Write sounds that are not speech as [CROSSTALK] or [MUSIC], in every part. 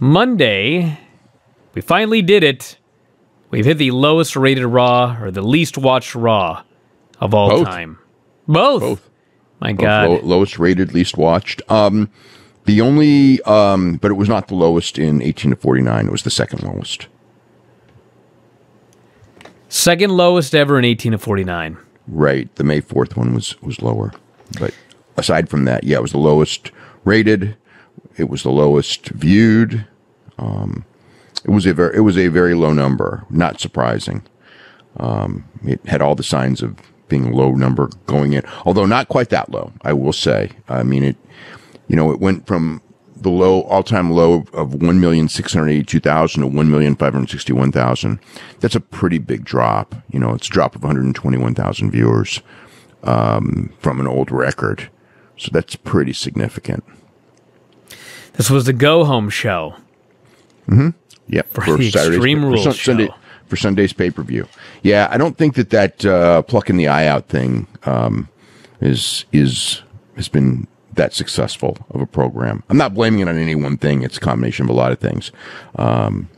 Monday, we finally did it. We've hit the lowest rated Raw or the least watched Raw of all Both. time. Both. Both. My Both God. low- lowest rated, least watched. Um, the only, um, but it was not the lowest in 18 to 49. It was the second lowest. Second lowest ever in 18 to 49. Right. The May 4th one was, was lower. But aside from that, yeah, it was the lowest rated. It was the lowest viewed. Um, it was a very, it was a very low number. Not surprising. Um, it had all the signs of being a low number going in, although not quite that low. I will say. I mean, it, you know, it went from the low all time low of one million six hundred eighty two thousand to one million five hundred sixty one thousand. That's a pretty big drop. You know, it's a drop of one hundred twenty one thousand viewers um, from an old record. So that's pretty significant. This was the go home show. Yeah, For the Extreme for Rules Sun- Sunday show. for Sunday's pay per view. Yeah, I don't think that that uh, plucking the eye out thing um, is is has been that successful of a program. I'm not blaming it on any one thing. It's a combination of a lot of things. Um,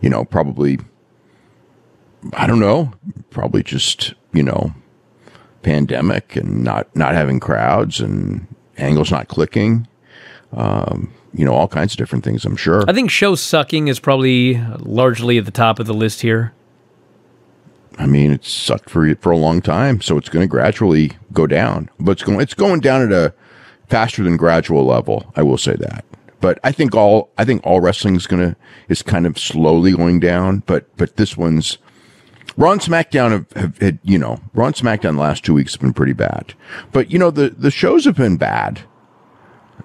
you know, probably. I don't know. Probably just you know, pandemic and not not having crowds and angles not clicking. Um, you know, all kinds of different things. I'm sure. I think show sucking is probably largely at the top of the list here. I mean, it's sucked for for a long time, so it's going to gradually go down. But it's going it's going down at a faster than gradual level. I will say that. But I think all I think all wrestling is going to is kind of slowly going down. But but this one's Raw and SmackDown have, have had you know Raw and SmackDown the last two weeks have been pretty bad. But you know the the shows have been bad.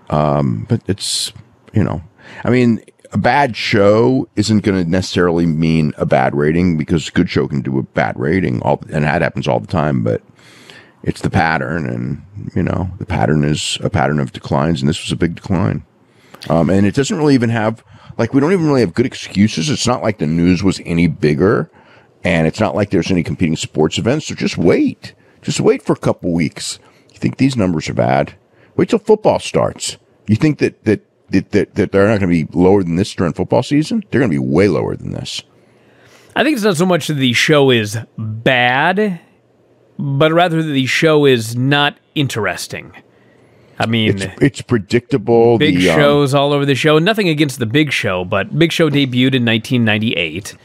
Um, but it's you know I mean a bad show isn't going to necessarily mean a bad rating because a good show can do a bad rating all and that happens all the time. But it's the pattern, and you know the pattern is a pattern of declines, and this was a big decline. Um, and it doesn't really even have like we don't even really have good excuses. It's not like the news was any bigger, and it's not like there's any competing sports events. So just wait, just wait for a couple weeks. You think these numbers are bad? Wait till football starts. You think that that that that, that they're not going to be lower than this during football season? They're going to be way lower than this. I think it's not so much that the show is bad, but rather that the show is not interesting. I mean, It's it's predictable. big the, um, shows all over the show. Nothing against the Big Show, but Big Show debuted in 1998,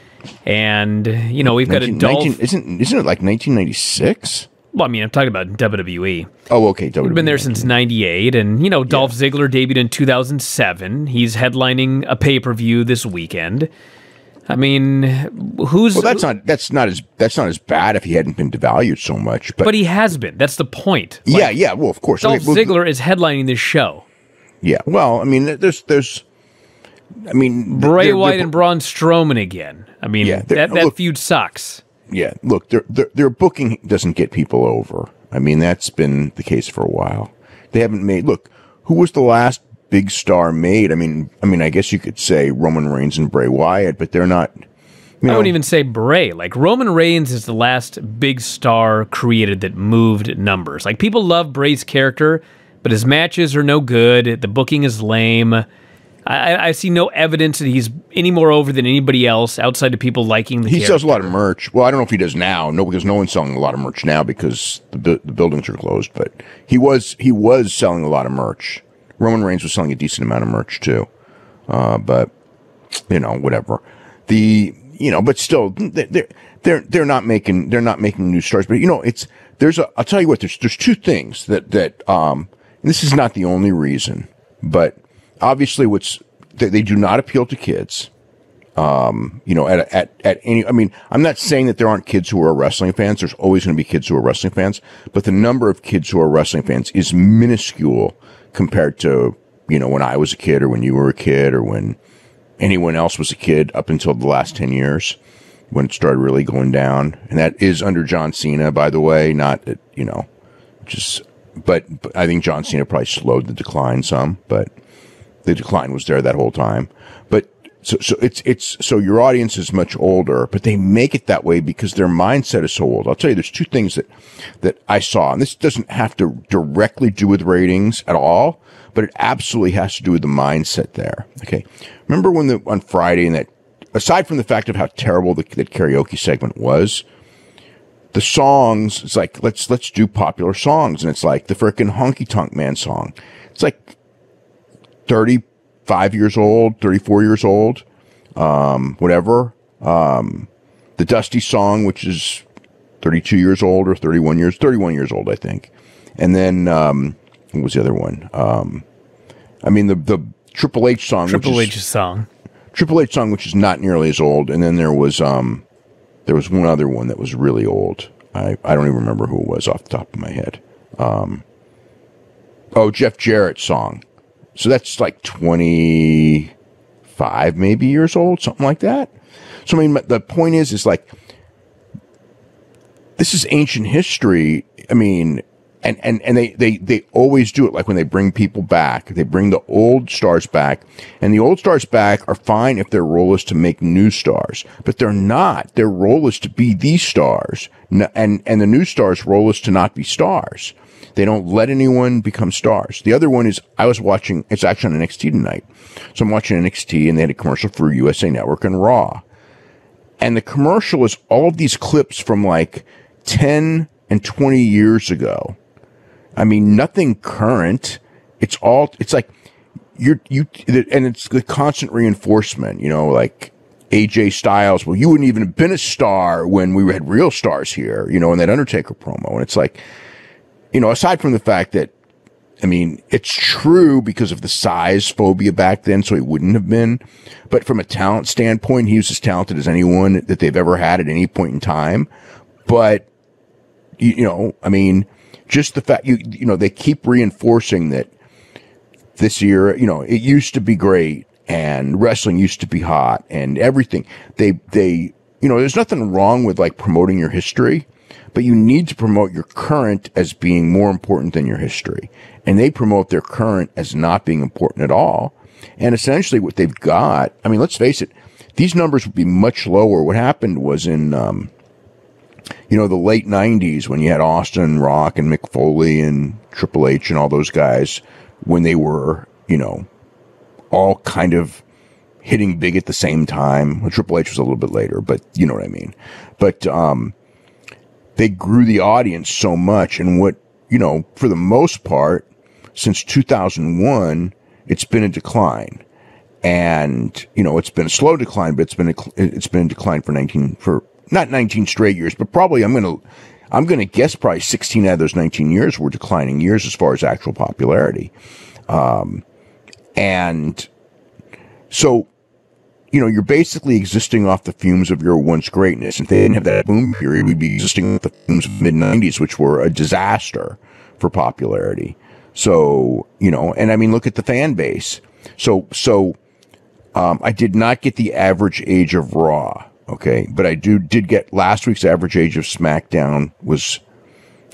and you know we've got a Dolph. 19 isn't isn't it like 1996? Well, I mean, I'm talking about WWE. Oh, okay. We've been there since 98 and you know Dolph Ziggler debuted in 2007. He's headlining a pay-per-view this weekend. I mean, who's Well, that's not that's not as that's not as bad if he hadn't been devalued so much. But, but he has been. That's the point. yeah, yeah. Well, of course. Dolph Okay, well, Ziggler is headlining this show. Yeah. Well, I mean, there's there's. I mean, Bray they're- Wyatt they're- and Braun Strowman again. I mean, Yeah, that, that look- feud sucks. Yeah. Look, their their their booking doesn't get people over. I mean, that's been the case for a while. They haven't made. Look, who was the last big star made? I mean, I mean, I guess you could say Roman Reigns and Bray Wyatt, but they're not. You I know, wouldn't even say Bray. Like Roman Reigns is the last big star created that moved numbers. Like people love Bray's character, but his matches are no good. The booking is lame. I, I- see no evidence that he's any more over than anybody else outside of people liking the He character. sells a lot of merch. Well, I don't know if he does now. No, because no one's selling a lot of merch now because the, bu- the buildings are closed. But he was he was selling a lot of merch. Roman Reigns was selling a decent amount of merch too. Uh, but you know, whatever. The you know, but still, they're they're they're not making they're not making new stars. But you know, it's there's a I'll tell you what. There's there's two things that that um. This is not the only reason, but obviously, what's they, they do not appeal to kids um, you know, at, at, at any, I mean, I'm not saying that there aren't kids who are wrestling fans. There's always going to be kids who are wrestling fans, but the number of kids who are wrestling fans is minuscule compared to, you know, when I was a kid or when you were a kid or when anyone else was a kid up until the last 10 years when it started really going down. And that is under John Cena, by the way, not you know, just, but, but I think John Cena probably slowed the decline some, but the decline was there that whole time. But so, so it's, it's, so your audience is much older, but they make it that way because their mindset is so old. I'll tell you, there's two things that, that I saw, and this doesn't have to directly do with ratings at all, but it absolutely has to do with the mindset there. Okay. Remember when the, on Friday and that, aside from the fact of how terrible the, karaoke segment was, the songs, it's like, let's, let's do popular songs. And it's like the freaking honky tonk man song. It's like 35 years old, 34 years old, um, whatever. Um, the Dusty song, which is 32 years old or 31 years, 31 years old, I think. And then, um, what was the other one? Um, I mean, the, the Triple H song, Triple H's song. Triple H song, which is not nearly as old. And then there was, um, there was one other one that was really old. I, I don't even remember who it was off the top of my head. Um, oh, Jeff Jarrett song. So that's like 25 maybe years old, something like that. So, I mean, the point is, is like, this is ancient history. I mean, and, and, and they, they, they always do it. Like when they bring people back, they bring the old stars back and the old stars back are fine if their role is to make new stars, but they're not. Their role is to be these stars. And, and the new stars role is to not be stars. They don't let anyone become stars. The other one is I was watching, it's actually on NXT tonight. So I'm watching NXT and they had a commercial for USA Network and Raw. And the commercial is all of these clips from like 10 and 20 years ago. I mean, nothing current. It's all, it's like you're, you, and it's the constant reinforcement, you know, like AJ Styles. Well, you wouldn't even have been a star when we had real stars here, you know, in that Undertaker promo. And it's like, you know, aside from the fact that, I mean, it's true because of the size phobia back then, so he wouldn't have been. But from a talent standpoint, he was as talented as anyone that they've ever had at any point in time. But you, you know, I mean, just the fact you you know they keep reinforcing that this year, you know, it used to be great and wrestling used to be hot and everything. They they you know, there's nothing wrong with like promoting your history, but you need to promote your current as being more important than your history. And they promote their current as not being important at all. And essentially what they've got, I mean, let's face it, these numbers would be much lower. What happened was in um, you know, the late 90s when you had Austin Rock and Mick Foley and Triple H and all those guys when they were, you know, all kind of hitting big at the same time. Well, Triple H was a little bit later, but you know what I mean. But um, they grew the audience so much. And what, you know, for the most part, since 2001, it's been a decline. And, you know, it's been a slow decline, but it's been a, it's been a decline for 19, for not 19 straight years, but probably I'm going to, I'm going to guess probably 16 out of those 19 years were declining years as far as actual popularity. Um, and so, you know, you're basically existing off the fumes of your once greatness. If they didn't have that boom period, we'd be existing off the fumes of mid 90s, which were a disaster for popularity. So, you know, and I mean, look at the fan base. So, so, um, I did not get the average age of Raw. Okay, but I do did get last week's average age of SmackDown was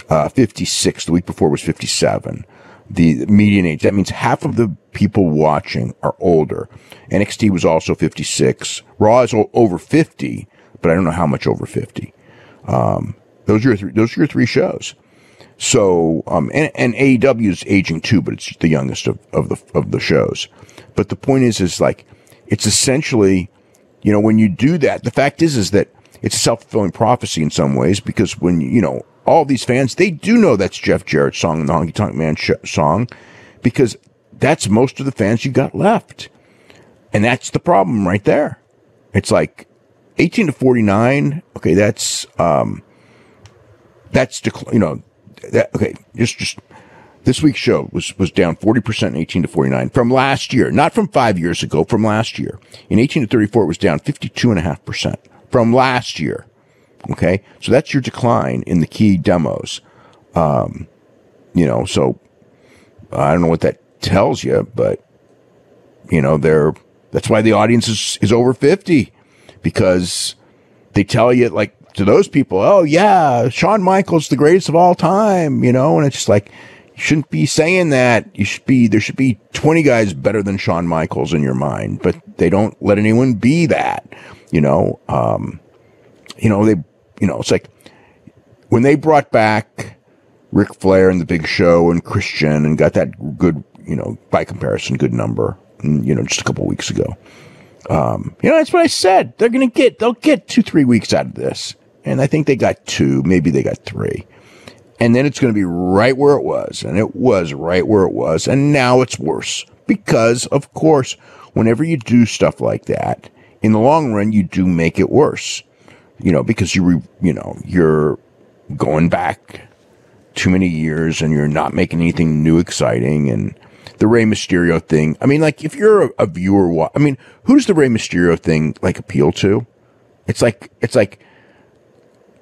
uh, 56. The week before was 57. The median age that means half of the people watching are older. NXT was also 56. Raw is over 50, but I don't know how much over 50. Um, those are your those are your three shows. So, um, and, and AEW is aging too, but it's the youngest of, of the of the shows. But the point is, is like it's essentially you know, when you do that, the fact is, is that it's a self fulfilling prophecy in some ways because when, you know, all these fans, they do know that's Jeff Jarrett's song, and the Honky Tonk Man sh- song, because that's most of the fans you got left. And that's the problem right there. It's like 18 to 49. Okay. That's, um, that's, you know, that, okay. Just, just, this week's show was, was down 40% in 18 to 49 from last year, not from five years ago, from last year. In 18 to 34, it was down 52.5% from last year. Okay. So that's your decline in the key demos. Um, you know, so I don't know what that tells you, but you know, they're, that's why the audience is, is over 50 because they tell you like to those people, oh yeah, Shawn Michaels, the greatest of all time, you know, and it's just like, you shouldn't be saying that. You should be, there should be 20 guys better than Shawn Michaels in your mind, but they don't let anyone be that, you know? Um, you know, they, you know, it's like when they brought back Ric Flair and the Big Show and Christian and got that good you know, by comparison, good number. mm, You know, just a couple weeks ago. Um, you know, that's what I said. They're going to get, they'll get two, three weeks out of this. And I think they got two, maybe they got three. And then it's going to be right where it was. And it was right where it was. And now it's worse because, of course, whenever you do stuff like that, in the long run, you do make it worse. You know, because you, re, you know, you're going back too many years and you're not making anything new, exciting. And the Rey Mysterio thing. I mean, like if you're a, a viewer, I mean, who does the Rey Mysterio thing like appeal to? It's like, it's like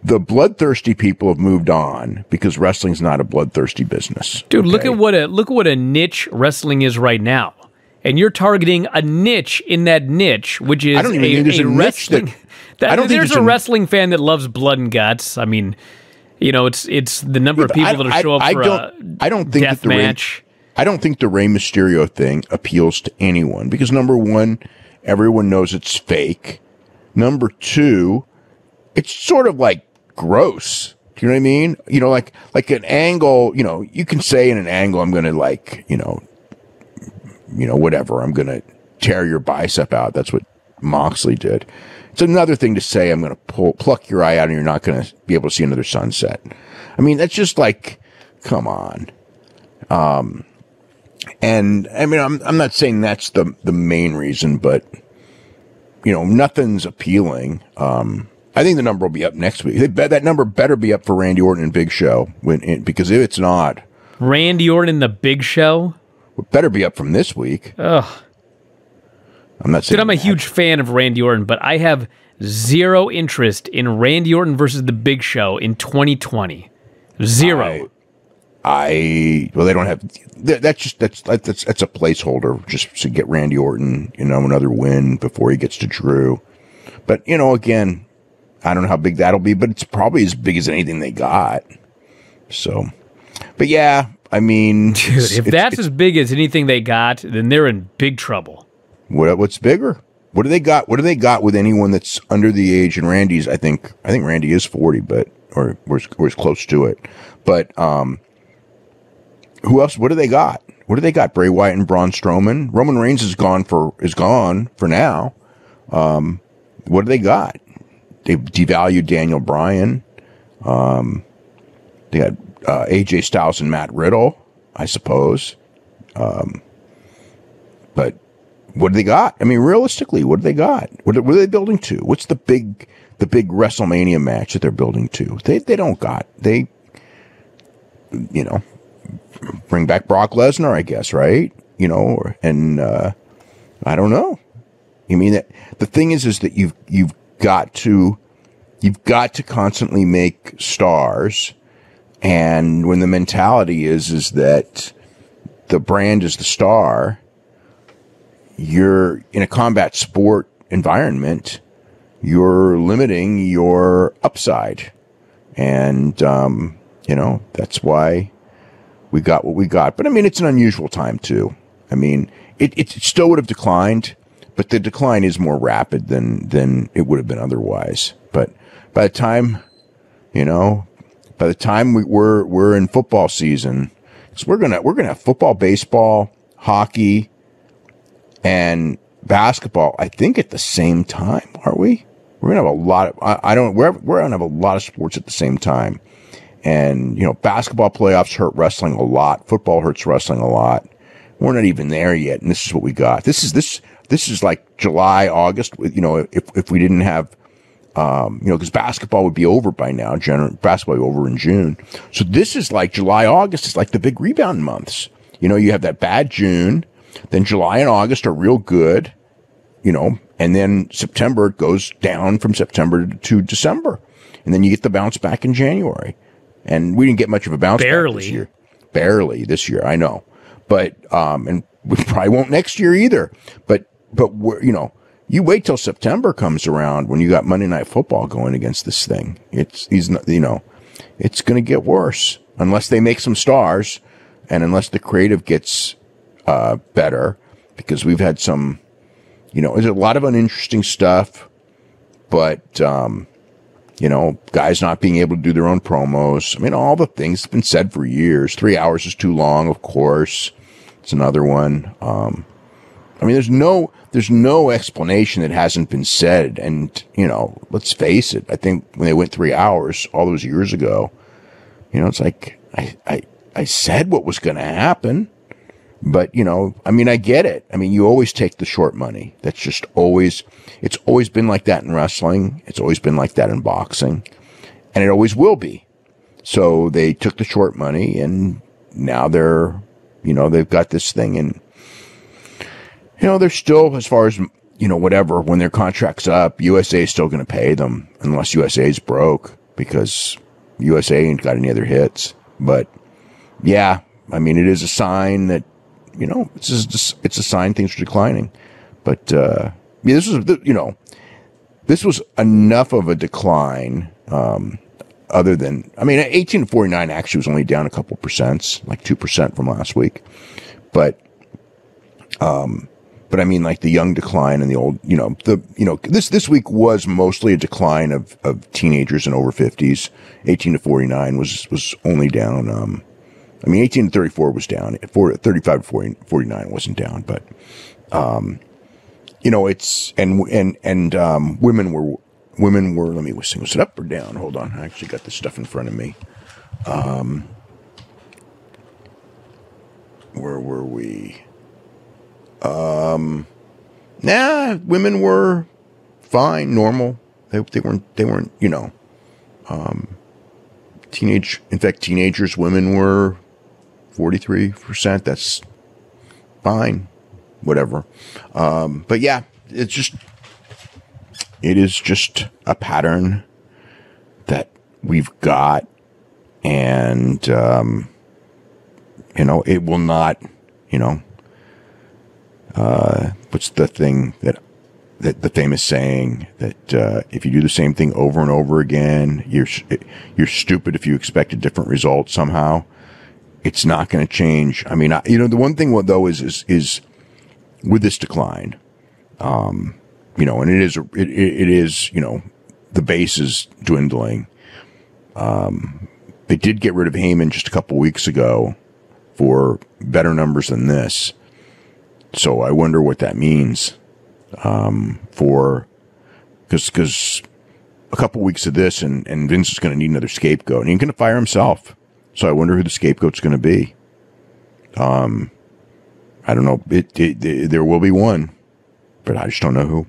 the bloodthirsty people have moved on because wrestling's not a bloodthirsty business. Dude, look at what a look at what a niche wrestling is right now. And you're targeting a niche in that niche, which is I don't even a, think there's a a niche that- wrestling. that- I don't think there's there's a a- wrestling fan that loves blood and guts. I mean, you know, it's it's the number of But people that I- show up I for don't, a I don't think death that the Rey, match. I don't think the Rey Mysterio thing appeals to anyone because number one, everyone knows it's fake. Number two, it's sort of like gross. Do you know what I mean? You know, like like an angle. You know, you can say in an angle, I'm going to like, you know, you know, whatever. I'm going to tear your bicep out. That's what Moxley did. It's another thing to say, I'm going to pull pluck your eye out, and you're not going to be able to see another sunset. I mean, that's just like, come on. Um, and I mean, I'm I'm not saying that's the the main reason, but you know, nothing's appealing. Um, I think the number will be up next week. They bet that number better be up for Randy Orton and Big Show when it, because if it's not, Randy Orton in the Big Show. better be up from this week. Ugh. I'm not saying Dude, I'm a that. huge fan of Randy Orton, but I have zero interest in Randy Orton versus the Big Show in 2020. Zero. I, I well, they don't have. That's just that's that's that's a placeholder just to get Randy Orton, you know, another win before he gets to Drew. But you know, again, I don't know how big that'll be, but it's probably as big as anything they got. So, but yeah, I mean, Dude, it's- if it's- that's it's- as big as anything they got, then they're in big trouble. what what's bigger? What do they got? What do they got with anyone that's under the age? And Randy's, I think, I think Randy is forty, but or was was close to it. But um, who else? What do they got? What do they got? Bray Wyatt and Braun Strowman. Roman Reigns is gone for is gone for now. Um, what do they got? They devalued Daniel Bryan. Um, they had uh, AJ Styles and Matt Riddle, I suppose. Um, but what do they got? I mean, realistically, what do they got? What, what are they building to? What's the big the big WrestleMania match that they're building to? They they don't got they you know bring back Brock Lesnar, I guess, right? You know, and uh, I don't know. I mean, that the thing is, is that you've you've got to you've got to constantly make stars, and when the mentality is is that the brand is the star, you're in a combat sport environment, you're limiting your upside. And, um, you know, that's why we got what we got. But I mean, it's an unusual time too. I mean, it, it still would have declined, but the decline is more rapid than, than it would have been otherwise. But by the time, you know, by the time we, we're, we're in football season, cause we're going to, we're going to have football, baseball, hockey, and basketball, I think at the same time, aren't we? We're gonna have a lot of, I, I don't, we're, we're gonna have a lot of sports at the same time. And, you know, basketball playoffs hurt wrestling a lot. Football hurts wrestling a lot. We're not even there yet. And this is what we got. This is, this, this is like July, August. You know, if, if we didn't have, um, you know, because basketball would be over by now. General basketball would be over in June. So this is like July, August. It's like the big rebound months. You know, you have that bad June, then July and August are real good, you know, and then September goes down from September to December, and then you get the bounce back in January. And we didn't get much of a bounce back Barely. this year. Barely this year, I know, but um, and we [LAUGHS] probably won't next year either. But but you know, you wait till September comes around when you got Monday Night Football going against this thing. It's he's not, you know, it's going to get worse unless they make some stars, and unless the creative gets uh, better, because we've had some, you know, there's a lot of uninteresting stuff, but um, you know, guys not being able to do their own promos. I mean, all the things have been said for years. Three hours is too long, of course. It's another one. Um, I mean, there's no there's no explanation that hasn't been said. And you know, let's face it. I think when they went three hours all those years ago, you know, it's like I I I said what was going to happen. But, you know, I mean, I get it. I mean, you always take the short money. That's just always, it's always been like that in wrestling. It's always been like that in boxing. And it always will be. So they took the short money and now they're, you know, they've got this thing and, you know, they're still, as far as, you know, whatever, when their contract's up, USA is still going to pay them unless USA's broke because USA ain't got any other hits. But yeah, I mean, it is a sign that you know, it's just, it's a sign things are declining. But uh, yeah, this was you know, this was enough of a decline. Um, other than, I mean, 1849 actually was only down a couple percents, like two percent from last week. But, um, but I mean, like the young decline and the old, you know, the, you know, this, this week was mostly a decline of, of teenagers and over 50s. 18 to 49 was, was only down, um, I mean, 18 to 34 was down. 35 to 40, 49 wasn't down, but, um, you know, it's, and, and, and, um, women were, women were, let me was it up or down? Hold on. I actually got this stuff in front of me. Um, where were we? Um, nah, women were fine, normal. They, they weren't, they weren't, you know, um, teenage, in fact, teenagers, women were 43%. That's fine. Whatever. Um, but yeah, it's just, it is just a pattern that we've got. And, um, you know, it will not, you know, uh, what's the thing that, that the famous saying that uh, if you do the same thing over and over again, you're you're stupid if you expect a different result somehow it's not going to change. I mean, I, you know, the one thing though is is is with this decline, um, you know, and it is it, it is you know the base is dwindling. Um, they did get rid of Heyman just a couple weeks ago for better numbers than this, so I wonder what that means um, for because because a couple weeks of this and and Vince is going to need another scapegoat and he's going to fire himself. So I wonder who the scapegoat's going to be. Um, I don't know. It, it, it, there will be one, but I just don't know who.